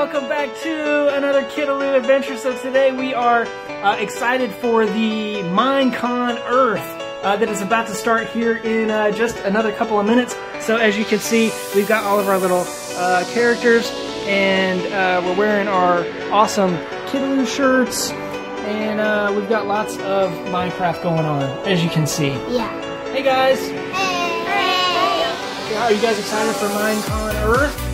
welcome back to another Kidaloo adventure. So today we are uh, excited for the Minecon Earth uh, that is about to start here in uh, just another couple of minutes. So as you can see, we've got all of our little uh, characters and uh, we're wearing our awesome Kidaloo shirts and uh, we've got lots of Minecraft going on, as you can see. Yeah. Hey guys! Hey! Are you guys excited for Minecon Earth?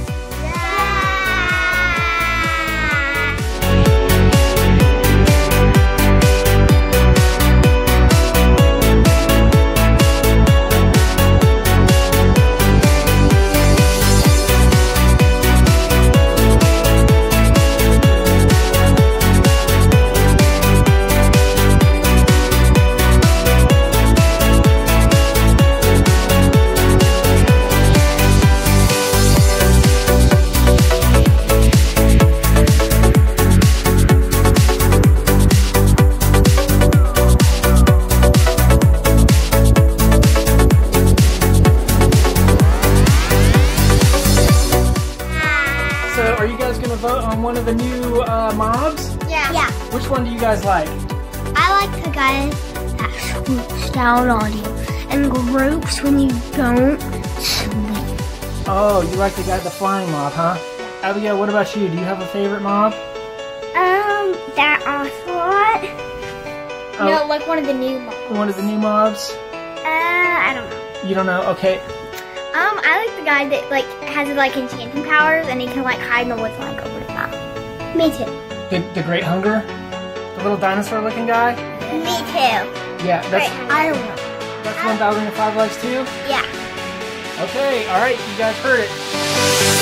Are you vote on one of the new uh, mobs? Yeah. Yeah. Which one do you guys like? I like the guy that swoops down on you and groups when you don't sleep. Oh, you like the guy, the flying mob, huh? Abigail, what about you? Do you have a favorite mob? Um, that ocelot. Oh. No, like one of the new mobs. One of the new mobs? Uh, I don't know. You don't know? Okay. Um, I like the guy that like has like enchanting powers and he can like hide in the woods and like open his mouth. Me too. The, the Great Hunger? The little dinosaur looking guy? Me too. Yeah, that's, I don't know. that's the one that in five legs too? Yeah. Okay, alright, you guys heard it.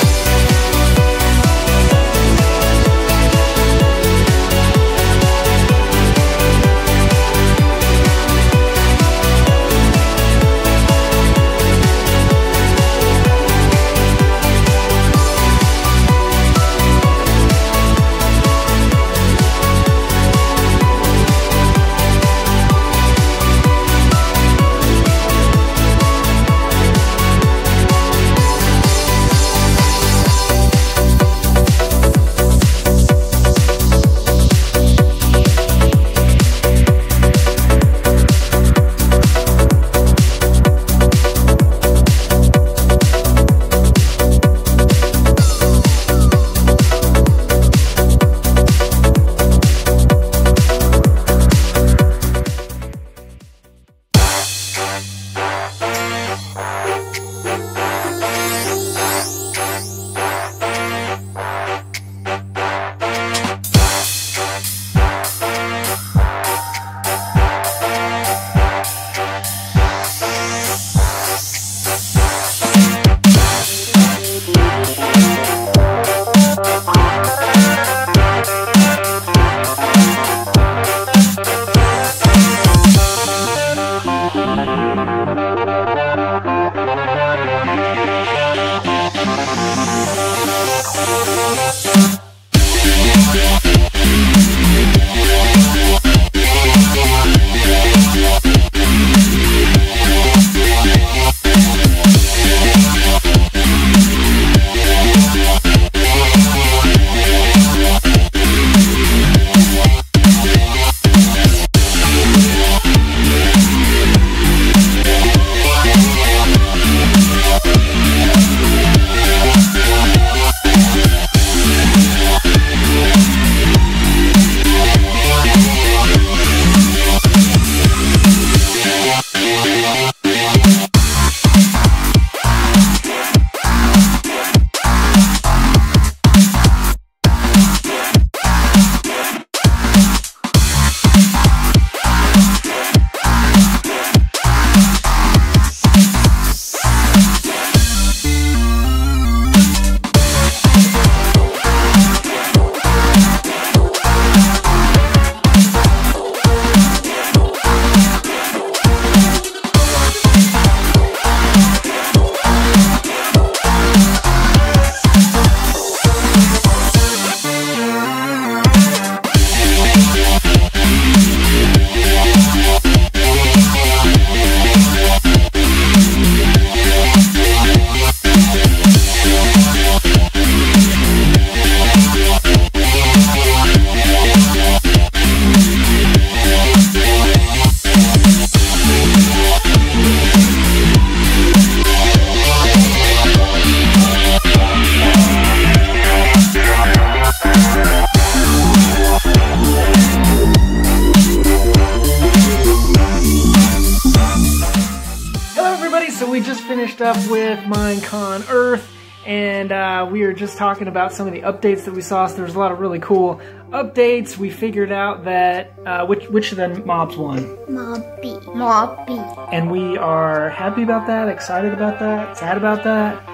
Finished up with Minecon Earth, and uh, we were just talking about some of the updates that we saw. So there's a lot of really cool updates. We figured out that uh, which which of the mobs won, Mob B. Mob B. and we are happy about that, excited about that, sad about that.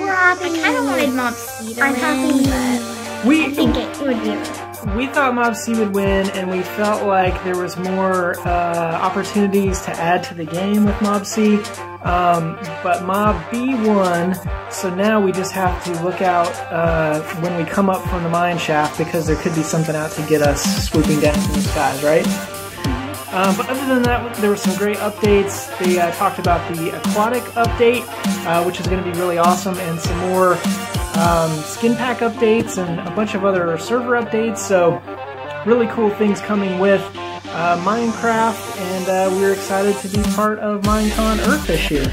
We're happy. I kind of wanted Mob C to I'm win, happy. but We I think it would be. we thought Mob C would win, and we felt like there was more uh, opportunities to add to the game with Mob C. Um, but Mob B1, so now we just have to look out uh, when we come up from the mine shaft because there could be something out to get us swooping down from the skies, right? Um, but other than that, there were some great updates. They uh, talked about the aquatic update, uh, which is going to be really awesome, and some more um, skin pack updates and a bunch of other server updates. So, really cool things coming with uh, Minecraft, and uh, we're excited to be part of Minecon Earth this year.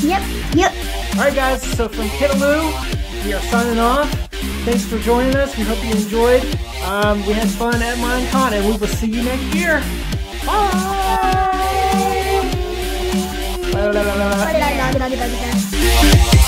Yep. Yep. All right, guys. So from Kidaloo, we are signing off. Thanks for joining us. We hope you enjoyed. Um, we had fun at Minecon, and we will see you next year. Bye. Bye. Blah.